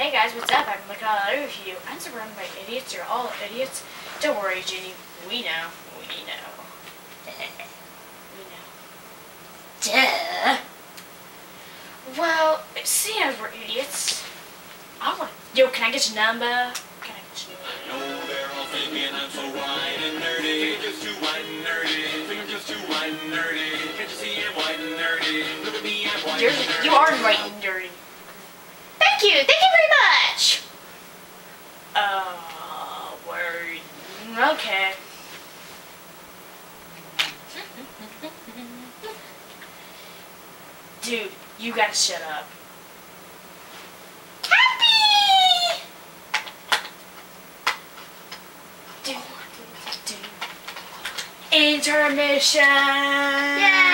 Hey guys, what's up? I'm looking at another review. I'm surrounded by idiots. You're all idiots. Don't worry, Ginny. We know. We know. we know. Duh. Well, seeing as we're idiots, I want. Yo, can I get your number? Can I get your number? No, they're all thinking I'm so white and nerdy. Think I'm just too white and nerdy. Think I'm just too white and nerdy. Can't you see I'm white and nerdy? Look at me, I'm white You're, and nerdy. you are right and dirty. Thank you. Thank you very much. Uh, word. Okay. Dude, you gotta shut up. Happy! Dude, dude. Intermission! Yay!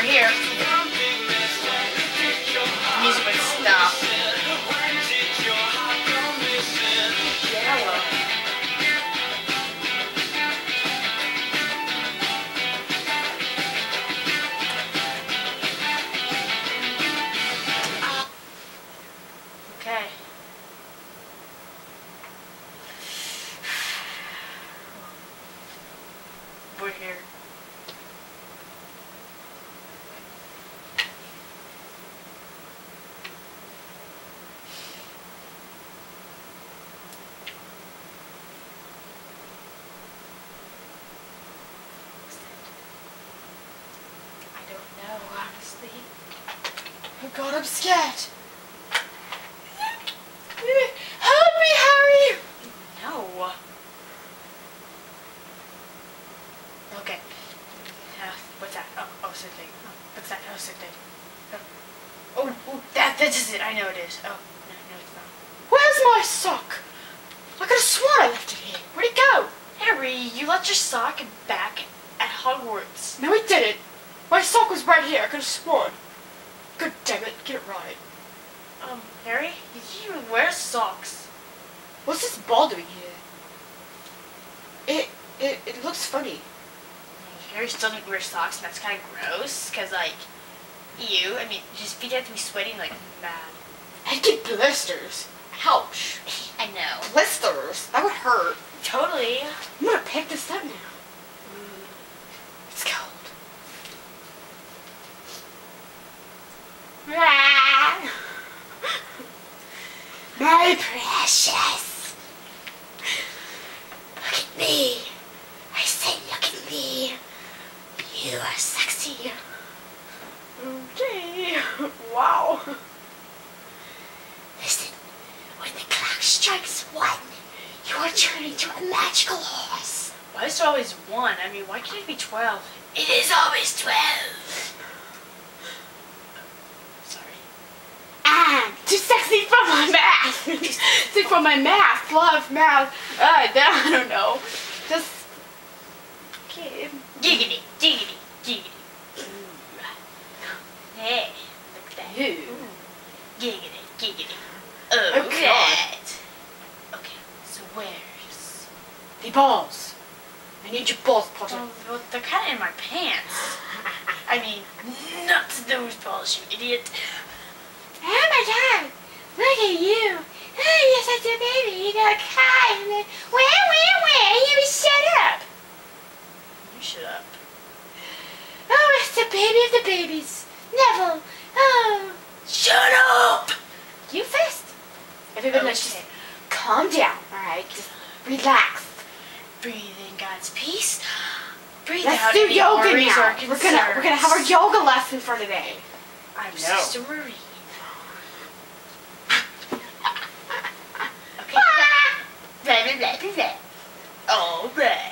We're here. Music would stop. Okay. We're here. I don't know, honestly. Oh god, I'm scared. Help me, Harry! No. Okay. Uh, what's that? Oh, oh, sick day. Oh, what's that? Oh, sick day. Oh, oh, oh, that, this is it. I know it is. Oh, no, no, it's not. Where's my sock? I could have sworn I left it here. Where'd it go? Harry, you left your sock back at Hogwarts. No, he didn't. My sock was right here. I could have sworn. Good damn it. Get it right. Um, Harry, you even wear socks? What's this ball doing here? It it it looks funny. Harry still didn't wear socks, and that's kind of gross, because, like, you, I mean, his feet have to be sweating like mad. I'd get blisters. Ouch. I know. Blisters. That would hurt. Totally. I'm gonna pick this up now. It's cold. My precious. Look at me. I say look at me. You are sexy. Okay. Wow. Listen, when the clock strikes one, you are turning into a magical horse. Why is it always one? I mean, why can't it be 12? It is always twelve. Sorry. I'm too sexy for my math. too from my math. Love math. Uh, I don't know. Just. Okay. Giggity, giggity, giggity. Ooh. Hey, look at that. Ooh. Giggity, giggity. Oh, Oh, God. Okay, so where's... The balls. I need your balls, Potter. Well, well, they're kind of in my pants. I mean, not those balls, you idiot. Oh my god! Look at you! Oh, you're such a baby. You got cry. Where, where, where? You shut up. You shut up. Oh, it's the baby of the babies. Neville. Oh. Shut up! You first. Everybody, let's just calm down, all right? Just relax. Breathe in God's peace. Breathe Let's out do yoga worries now. or We're gonna we're gonna have our yoga lesson for today. I'm No. Sister Marie. What is it? Oh.